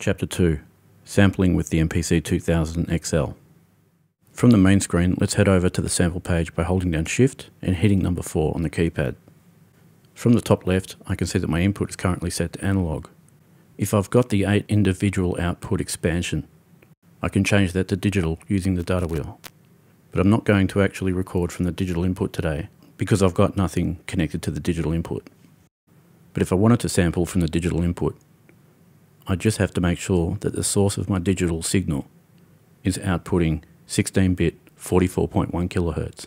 Chapter 2 Sampling with the MPC 2000 XL. From the main screen, let's head over to the sample page by holding down Shift and hitting number 4 on the keypad. From the top left, I can see that my input is currently set to analog. If I've got the 8 individual output expansion, I can change that to digital using the data wheel. But I'm not going to actually record from the digital input today because I've got nothing connected to the digital input. But if I wanted to sample from the digital input, I just have to make sure that the source of my digital signal is outputting 16-bit 44.1 kHz.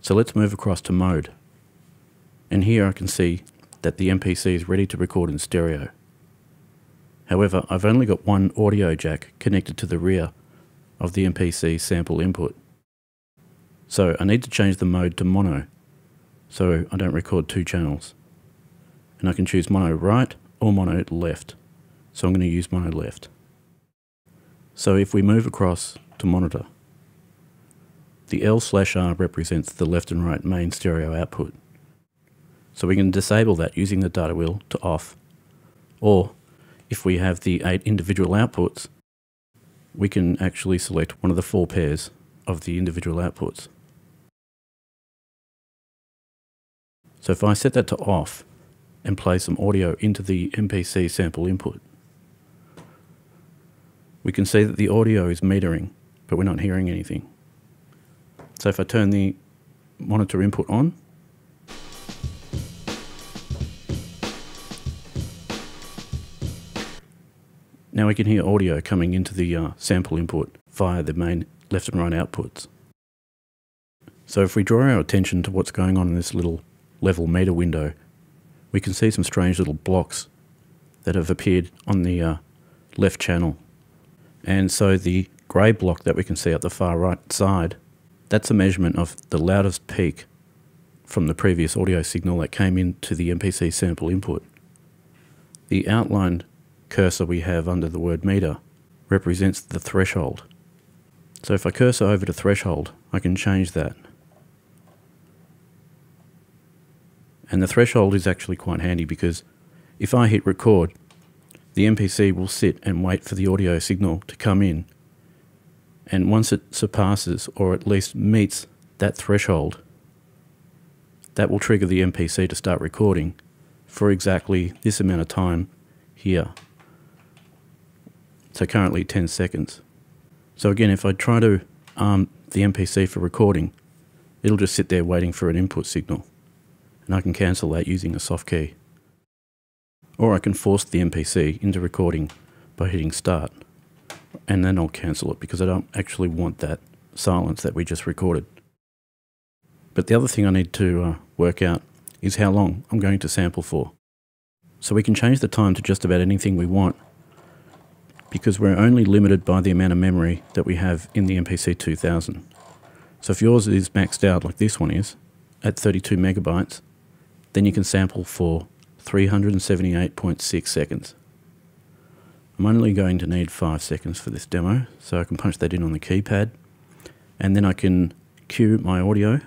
So let's move across to mode. And here I can see that the MPC is ready to record in stereo. However, I've only got one audio jack connected to the rear of the MPC sample input. So I need to change the mode to mono so I don't record two channels. And I can choose mono right or mono left. So I'm going to use mono left. So if we move across to monitor, the L slash R represents the left and right main stereo output. So we can disable that using the data wheel to off. Or if we have the eight individual outputs, we can actually select one of the four pairs of the individual outputs. So if I set that to off and play some audio into the MPC sample input, we can see that the audio is metering, but we're not hearing anything. So if I turn the monitor input on, now we can hear audio coming into the uh, sample input via the main left and right outputs. So if we draw our attention to what's going on in this little level meter window, we can see some strange little blocks that have appeared on the uh, left channel and so the grey block that we can see at the far right side, that's a measurement of the loudest peak from the previous audio signal that came into the MPC sample input. The outlined cursor we have under the word meter represents the threshold. So if I cursor over to threshold, I can change that. And the threshold is actually quite handy because if I hit record, the MPC will sit and wait for the audio signal to come in. And once it surpasses, or at least meets, that threshold, that will trigger the MPC to start recording for exactly this amount of time here. So currently 10 seconds. So again, if I try to arm the MPC for recording, it'll just sit there waiting for an input signal. And I can cancel that using a soft key. Or I can force the MPC into recording by hitting start. And then I'll cancel it because I don't actually want that silence that we just recorded. But the other thing I need to uh, work out is how long I'm going to sample for. So we can change the time to just about anything we want because we're only limited by the amount of memory that we have in the MPC 2000. So if yours is maxed out like this one is, at 32 megabytes, then you can sample for 378.6 seconds. I'm only going to need 5 seconds for this demo, so I can punch that in on the keypad, and then I can cue my audio.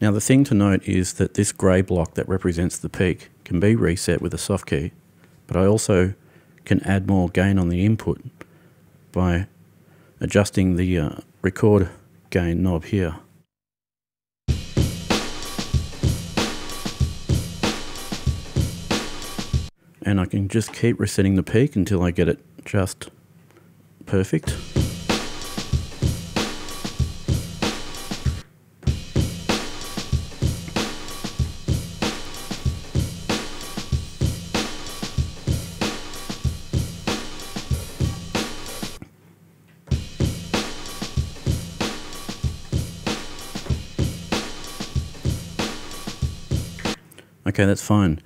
Now the thing to note is that this grey block that represents the peak can be reset with a soft key, but I also can add more gain on the input by adjusting the uh, record gain knob here. And I can just keep resetting the peak until I get it just perfect. Okay, that's fine.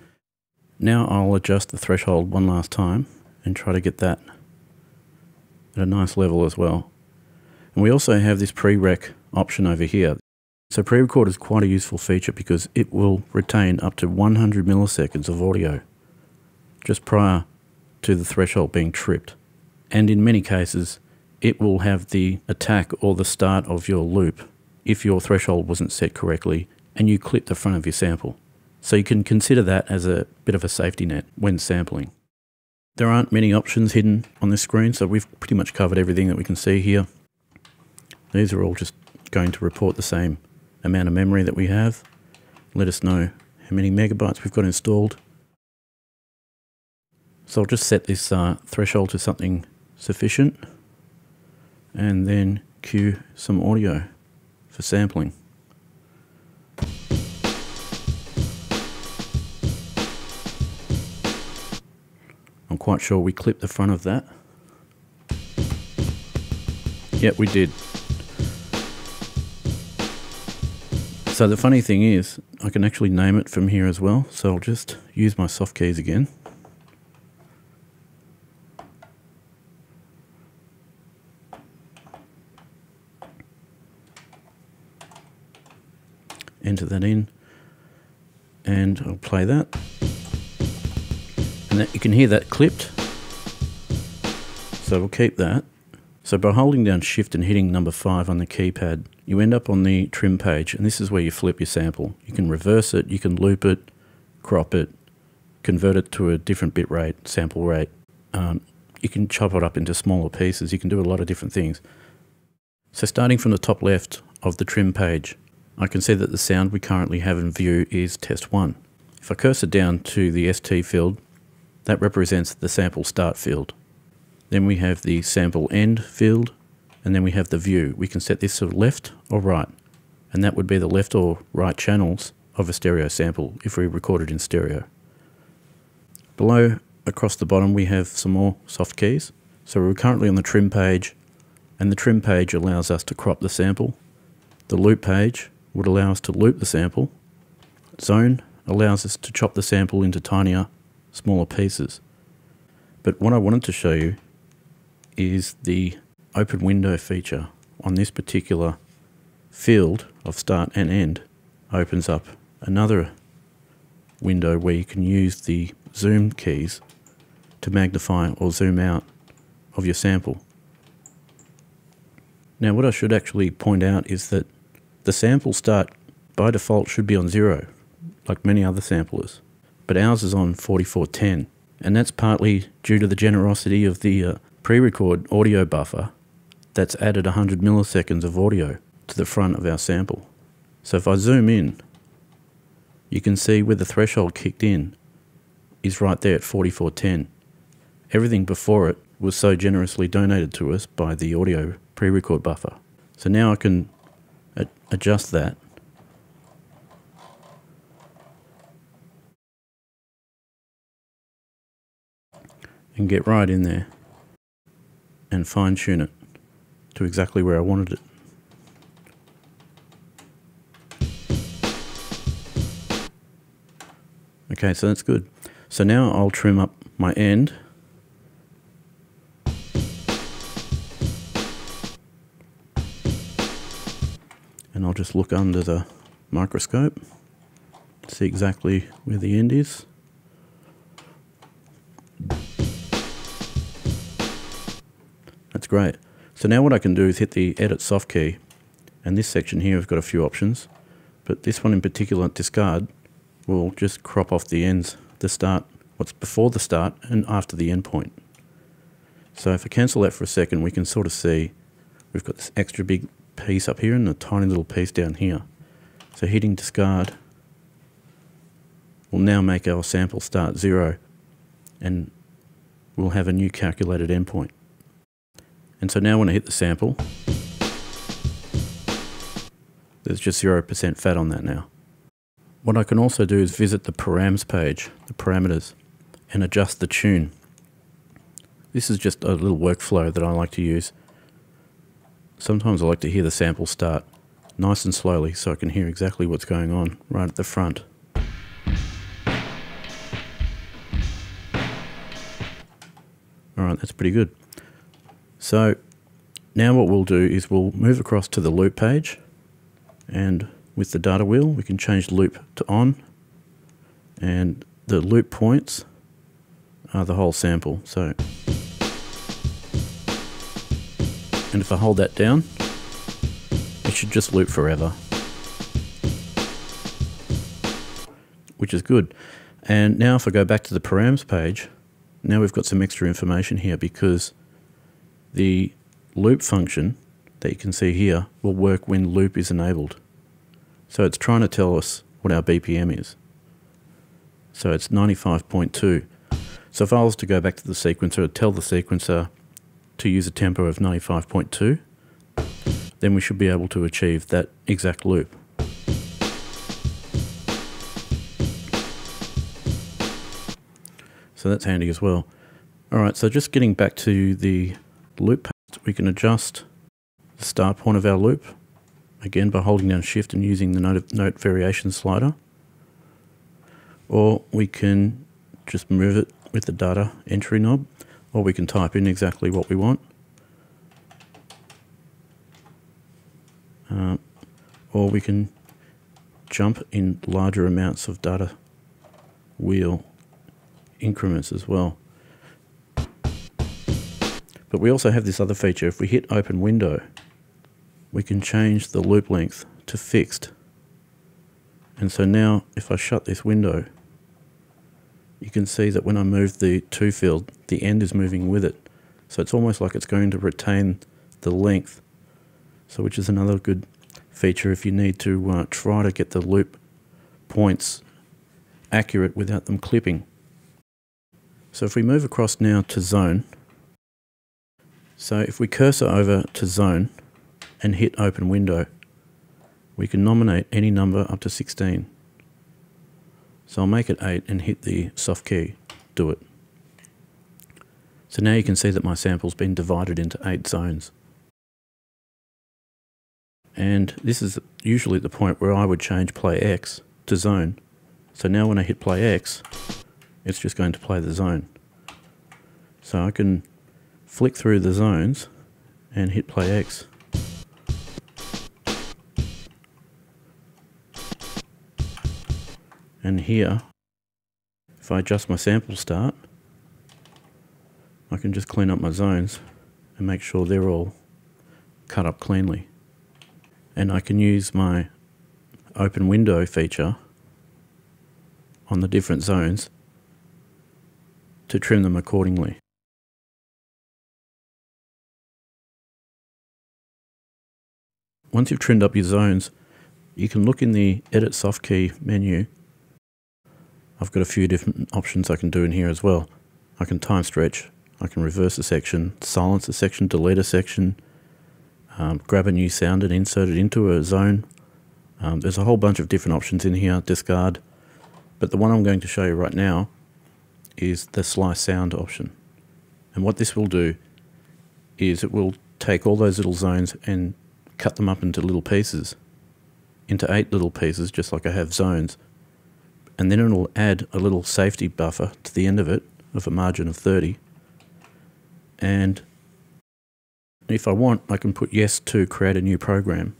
Now I'll adjust the threshold one last time and try to get that at a nice level as well. And we also have this pre-rec option over here. So pre-record is quite a useful feature because it will retain up to 100 milliseconds of audio just prior to the threshold being tripped. And in many cases, it will have the attack or the start of your loop if your threshold wasn't set correctly and you clip the front of your sample. So you can consider that as a bit of a safety net when sampling. There aren't many options hidden on this screen, so we've pretty much covered everything that we can see here. These are all just going to report the same amount of memory that we have. Let us know how many megabytes we've got installed. So I'll just set this uh, threshold to something sufficient and then cue some audio for sampling. Quite sure we clipped the front of that. Yep, we did. So the funny thing is, I can actually name it from here as well. So I'll just use my soft keys again. Enter that in and I'll play that. And that, you can hear that clipped. So we'll keep that. So by holding down shift and hitting number 5 on the keypad, you end up on the trim page and this is where you flip your sample. You can reverse it, you can loop it, crop it, convert it to a different bit rate, sample rate. Um, you can chop it up into smaller pieces, you can do a lot of different things. So starting from the top left of the trim page, I can see that the sound we currently have in view is test 1. If I cursor down to the ST field, that represents the sample start field. Then we have the sample end field, and then we have the view. We can set this to left or right, and that would be the left or right channels of a stereo sample if we recorded in stereo. Below, across the bottom, we have some more soft keys. So we're currently on the trim page, and the trim page allows us to crop the sample. The loop page would allow us to loop the sample. Zone allows us to chop the sample into tinier, smaller pieces. But what I wanted to show you is the open window feature on this particular field of start and end opens up another window where you can use the zoom keys to magnify or zoom out of your sample. Now what I should actually point out is that the sample start by default should be on zero like many other samplers but ours is on 4410 and that's partly due to the generosity of the uh, pre-record audio buffer that's added 100 milliseconds of audio to the front of our sample. So if I zoom in, you can see where the threshold kicked in is right there at 4410. Everything before it was so generously donated to us by the audio pre-record buffer. So now I can adjust that and get right in there and fine tune it to exactly where I wanted it. Okay, so that's good. So now I'll trim up my end. And I'll just look under the microscope, see exactly where the end is. Great. So now what I can do is hit the edit soft key and this section here I've got a few options but this one in particular discard will just crop off the ends the start what's before the start and after the end point. So if I cancel that for a second we can sort of see we've got this extra big piece up here and a tiny little piece down here. So hitting discard will now make our sample start zero and we'll have a new calculated endpoint and so now when I hit the sample, there's just 0% fat on that now. What I can also do is visit the params page, the parameters, and adjust the tune. This is just a little workflow that I like to use. Sometimes I like to hear the sample start nice and slowly so I can hear exactly what's going on right at the front. Alright, that's pretty good. So now what we'll do is we'll move across to the loop page and with the data wheel we can change loop to on and the loop points are the whole sample. So and if I hold that down it should just loop forever. Which is good. And now if I go back to the params page, now we've got some extra information here because the loop function that you can see here will work when loop is enabled. So it's trying to tell us what our BPM is. So it's 95.2. So if I was to go back to the sequencer and tell the sequencer to use a tempo of 95.2, then we should be able to achieve that exact loop. So that's handy as well. Alright, so just getting back to the loop we can adjust the start point of our loop, again by holding down shift and using the note, note variation slider. Or we can just move it with the data entry knob, or we can type in exactly what we want. Uh, or we can jump in larger amounts of data wheel increments as well. But we also have this other feature. If we hit open window, we can change the loop length to fixed. And so now if I shut this window, you can see that when I move the to field, the end is moving with it. So it's almost like it's going to retain the length. So which is another good feature if you need to uh, try to get the loop points accurate without them clipping. So if we move across now to zone, so if we cursor over to zone and hit open window, we can nominate any number up to 16. So I'll make it 8 and hit the soft key, do it. So now you can see that my sample's been divided into 8 zones. And this is usually the point where I would change play X to zone. So now when I hit play X, it's just going to play the zone. So I can flick through the zones and hit play X. And here, if I adjust my sample start, I can just clean up my zones and make sure they're all cut up cleanly. And I can use my open window feature on the different zones to trim them accordingly. Once you've trimmed up your zones, you can look in the Edit Soft Key menu. I've got a few different options I can do in here as well. I can time stretch, I can reverse a section, silence a section, delete a section, um, grab a new sound and insert it into a zone. Um, there's a whole bunch of different options in here, discard. But the one I'm going to show you right now is the slice sound option. And what this will do is it will take all those little zones and cut them up into little pieces, into eight little pieces, just like I have zones. And then it'll add a little safety buffer to the end of it of a margin of 30. And if I want, I can put yes to create a new program,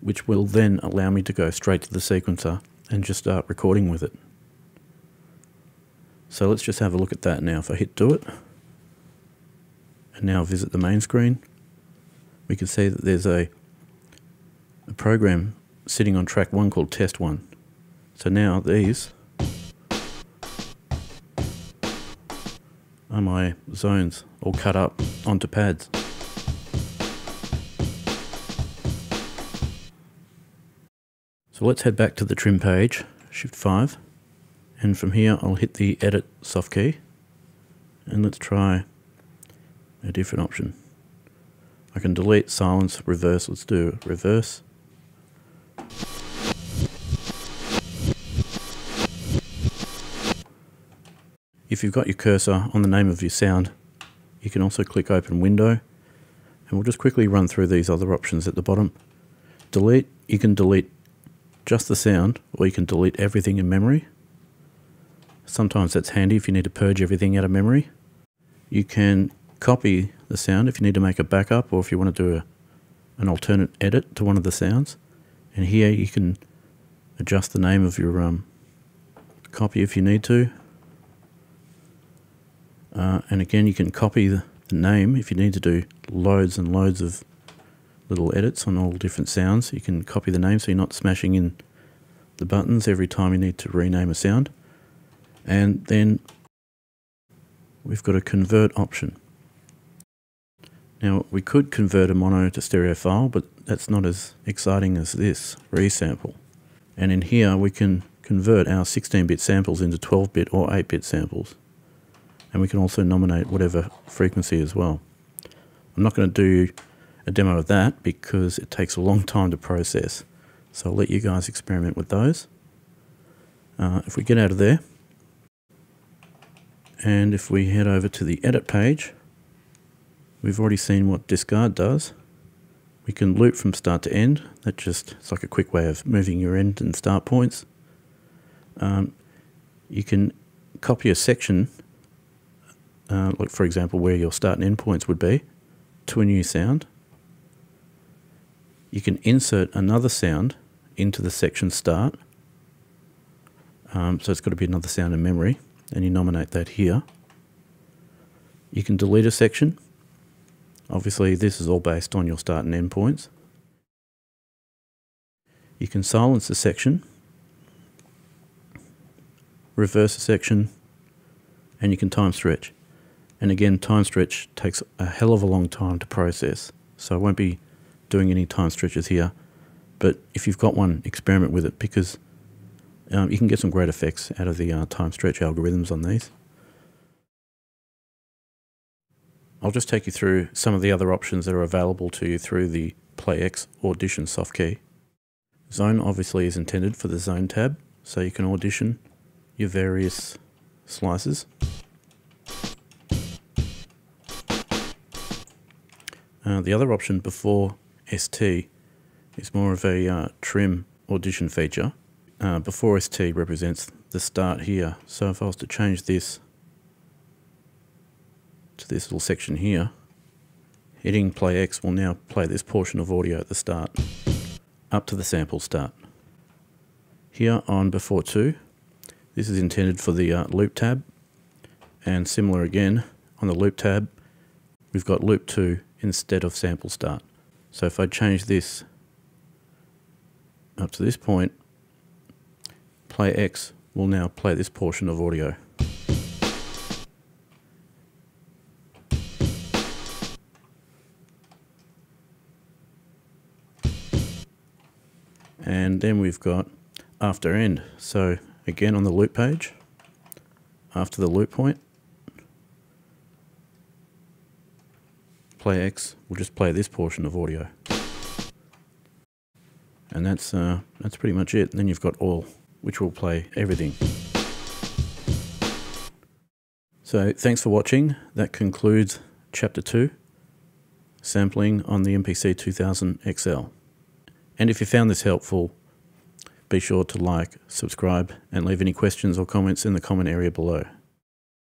which will then allow me to go straight to the sequencer and just start recording with it. So let's just have a look at that now. If I hit do it, and now visit the main screen, we can see that there's a a program sitting on track one called test one. So now these are my zones all cut up onto pads. So let's head back to the trim page, shift 5, and from here I'll hit the edit soft key and let's try a different option. I can delete, silence, reverse, let's do reverse If you've got your cursor on the name of your sound, you can also click open window and we'll just quickly run through these other options at the bottom. Delete, you can delete just the sound or you can delete everything in memory. Sometimes that's handy if you need to purge everything out of memory. You can copy the sound if you need to make a backup or if you want to do a, an alternate edit to one of the sounds. And here you can adjust the name of your um, copy if you need to. Uh, and again, you can copy the, the name if you need to do loads and loads of little edits on all different sounds. You can copy the name so you're not smashing in the buttons every time you need to rename a sound. And then we've got a convert option. Now we could convert a mono to stereo file, but that's not as exciting as this resample. And in here we can convert our 16-bit samples into 12-bit or 8-bit samples. And we can also nominate whatever frequency as well. I'm not going to do a demo of that because it takes a long time to process. So I'll let you guys experiment with those. Uh, if we get out of there, and if we head over to the edit page, we've already seen what discard does. We can loop from start to end. That just, it's like a quick way of moving your end and start points. Um, you can copy a section, uh, like for example where your start and end points would be, to a new sound. You can insert another sound into the section start. Um, so it's got to be another sound in memory, and you nominate that here. You can delete a section. Obviously, this is all based on your start and end points. You can silence a section, reverse a section, and you can time stretch. And again, time stretch takes a hell of a long time to process, so I won't be doing any time stretches here. But if you've got one, experiment with it because um, you can get some great effects out of the uh, time stretch algorithms on these. I'll just take you through some of the other options that are available to you through the PlayX Audition soft key. Zone obviously is intended for the Zone tab, so you can audition your various slices. Uh, the other option before ST is more of a uh, trim audition feature. Uh, before ST represents the start here. So if I was to change this to this little section here, hitting play X will now play this portion of audio at the start, up to the sample start. Here on before TO, this is intended for the uh, loop tab, and similar again, on the loop tab, we've got loop TO instead of sample start. So if I change this up to this point, play X will now play this portion of audio. And then we've got after end. So again on the loop page, after the loop point, play X will just play this portion of audio. And that's, uh, that's pretty much it. And then you've got all, which will play everything. So thanks for watching. That concludes chapter 2, sampling on the MPC 2000 XL. And if you found this helpful, be sure to like, subscribe, and leave any questions or comments in the comment area below.